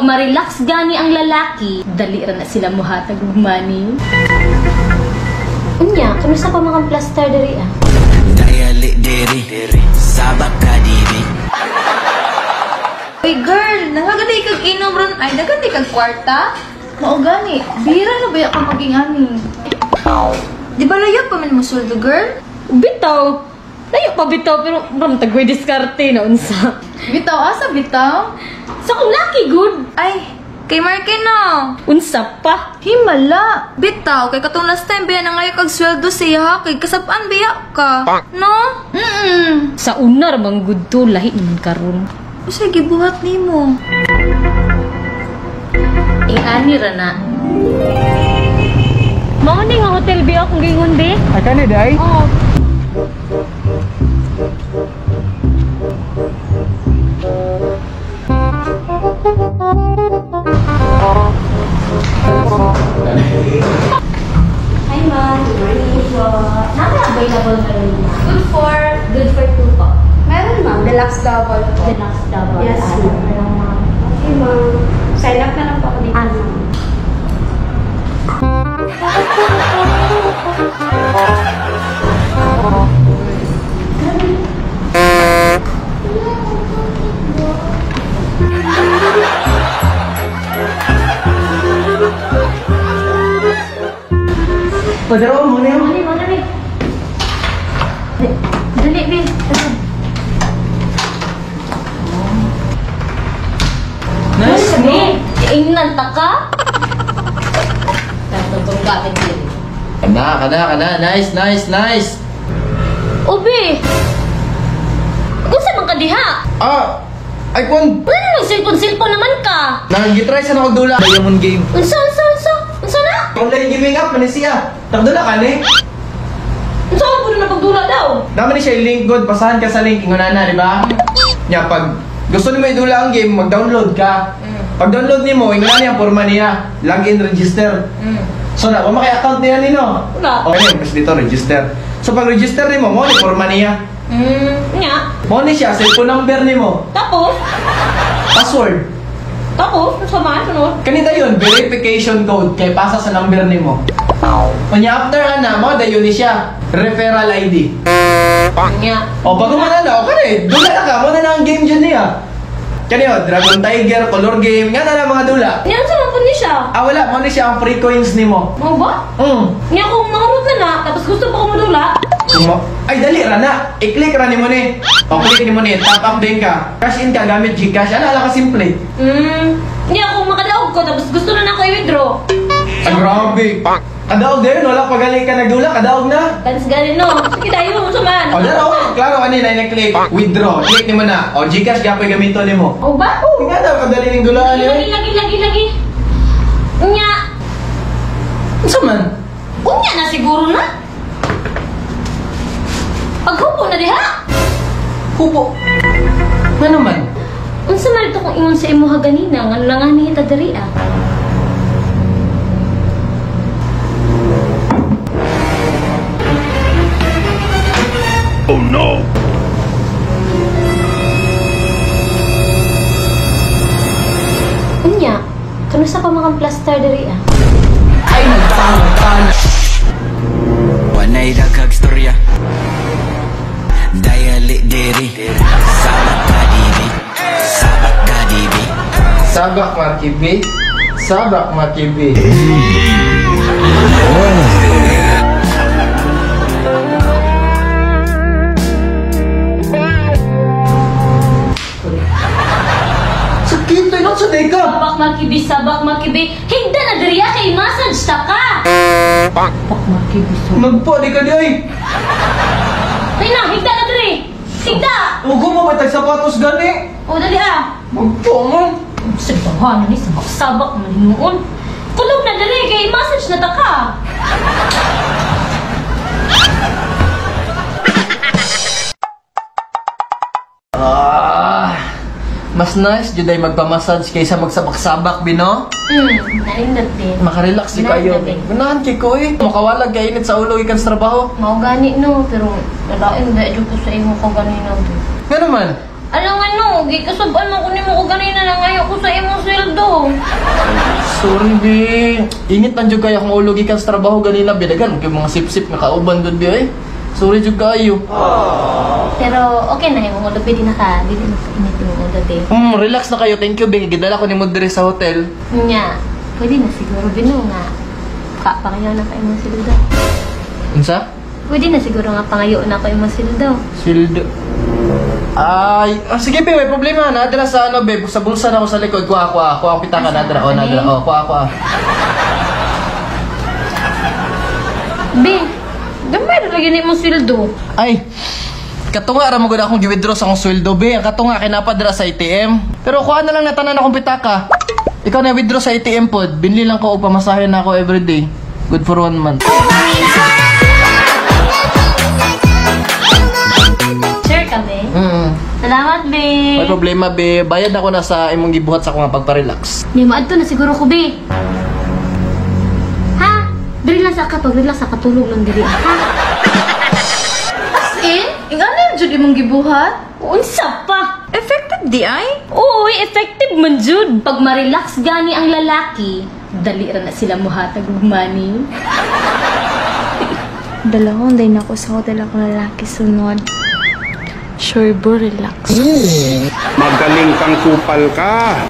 Pag ma-relax gani ang lalaki, dali ra na sila muhatag og money. Unya, kamusta pa mga plaster diri ah? Dayali diri Sabak ka diri Uy, girl, nagagadi kag inom ron. Ay, nagagadi kag kwarta? Mao gani, bira na ba ka maging ani? Di ba layo pa man mo sweldo, girl? Bitaw. Layo pa bitaw pero ram tagway diskarte na unsa. Bitaw, asa bitaw? Sa kung lucky good. Ay, kay Marky no. Unsa pa? Himala. Bitaw, kay katong last time biya na ngayon kag sweldo siya ha, kay kasapaan biya ka. No? Mm-mm. Sa una ra bang good to lahi man karon. O sige, buhat ni mo. Ing ani ra na. Mao ni nga hotel bi akong gingon bi. Ay, kani day? Oh. Deluxe double po. Double. Yes, ano, ma'am. Okay ma'am. Sign up na lang po ako dito. Ano? Padaro mo na yun. Mani, mani. Dali, Ingnan ta ka? Natutong gamit din. Kana, kana, kana. Nice, nice, nice. Ubi! Unsa man ka diha? Ah, ay kun. Ano nang silpon-silpon naman ka? Nag-gitry sa nakagdula. Diamond game. Unsa, unsa, unsa? Unsa na? Online gaming app, man siya. Nagdula ka ni. Unsa ang puno na pagdula daw? Naman ni siya yung link good. Basahan ka sa link. Ingunan na, di ba? Nya, pag gusto ni mo idula ang game, mag-download ka. Pag download ni mo, ingunan niya, forma niya. Login, register. So na, kung maki-account niya nino. Wala. Okay, mas dito, register. So pag register ni mo, mo ni forma niya. Hmm, nya. Mo ni siya, cellphone number ni mo. Tapos? Password. Tapos? Unsa man? Sunod? Kanita yun, verification code kay pasa sa number ni mo. Kanya after ana mo, dayon ni siya. Referral ID. Nya. O bago man na, o kani, dula na ka, mo na na ang game dyan niya. Kani o, Dragon Tiger, Color Game, nga na na mga dula. Nya, unsa man po ni siya? Ah, wala, mo ni siya ang free coins ni mo. Mao ba? Hmm. Nya kung mangarot na na, tapos gusto pa ko madula, Mo- Ay, dali, rana. I-click ra ni mo ni. O, click ni mo ni. Top up din ka. Cash in ka gamit Gcash. Ano, ala ka simple. Hmm. Nya kung makadaog ko, tapos gusto na na ako i-withdraw. Grabe. Kadaog din, wala pagaling ka nagdula, kadaog na. Dance ganin no. Sige tayo, unsa man? O, dara, o, klaro, ano yun, ay na-click. Withdraw. Click ni mo na. O, Gcash, gapoy gamito ni mo. O ba? Oh, nga daw, kadali ng dulaan Lagi, yun. lagi, lagi, lagi. Unya. Ano man? Unya na siguro na. Paghupo na diha. Kupo. Nga naman. Unsa man ito kung ingon sa imuha ganina, nga nangani hita diri ah. No. Unya, kanusa pa mga plaster diri ah? Ay, nagpangon ka na. Panay daghag storya Dayali diri Sabak ka diri Sabak ka diri Sabak makibi. Sabak makibi. Makibi, sabak makibi. Higda na diri ah, kay massage ta ka. Sabak makibi, sabak. Magpo, di ka di ay. Ay na, higda na diri. Higda. Ugo mo ba tag sapatos gani? O dali ah. Magpo mo. Sa bahan ni sabak-sabak na hinuon. Kulog na dali kay massage na ta ka. Mas nice jud ay magpamassage kaysa magsabak-sabak bino. Hmm, naindot din. Makarelax di kayo. Gunahan kay ko eh. Makawalag kay init sa ulo ikan sa trabaho. Mao gani no, pero lalain da jud ko sa imo ko ganina. Nga naman. Alam nga no, gikasaban mo ko nimo ko ganina na ngayon ko sa imo sweldo. Sorry, be. Init man jud kayo kung ulog ikan sa trabaho ganina, be. Dagan, kay mga sip-sip nga kauban gud, ay. Sorry jud kayo. Pero okay na yung ulo, pwede na ka. Pwede na init yung ulo, be. Hmm, relax na kayo. Thank you, be. Gidala ko ni mo diri sa hotel. Nya, pwede na siguro, bino nga. Kapangayaw na kayo mga sildo. Unsa? Pwede na siguro nga pangayo na kayo mga sildo. Shield. Ay, ah, sige, be. May problema. Nadala sa ano, be. Sa bulsa na ako sa likod. Kuha, kuha. Kuha ang pitaka. Nadala. Oh, nadala. Oh, kuha, kuha. Na lagi na yung sildo. Ay, katunga ra mo gud akong gi-withdraw sa akong sweldo be. Ang katunga kinapadra sa ATM. Pero kuha na lang natanan akong pitaka. Ikaw na withdraw sa ATM pod. Binli lang ko og pamasahe na ako everyday. Good for one month. Sure ka, be? Mm. Salamat, be. May problema be. Bayad ako na sa imong gibuhat sa akong pagpa-relax. May maadto na siguro ko, be. Ha? Diri lang sa kapag, diri lang sa katulog lang diri. Ha? As in, ing ano yung jud imong gibuhat? Unsa pa? Effective di ay? Oo, effective man jud. Pag ma-relax gani ang lalaki, dali ra na sila muhatag og money. Dalawang day na ako sa hotel ako lalaki sunod. Sure, bro, relax. Magaling kang kupal ka.